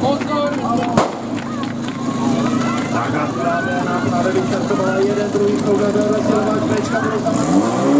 Pozor! Tak a právě na pravý startovala jeden, druhý krouh, Silováč, Bčka, bylo tam